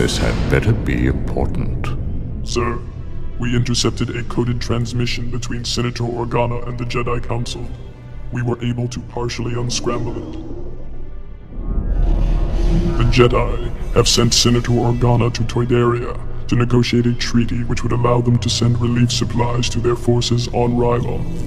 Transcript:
This had better be important. Sir, we intercepted a coded transmission between Senator Organa and the Jedi Council. We were able to partially unscramble it. The Jedi have sent Senator Organa to Toydaria to negotiate a treaty which would allow them to send relief supplies to their forces on Ryloth.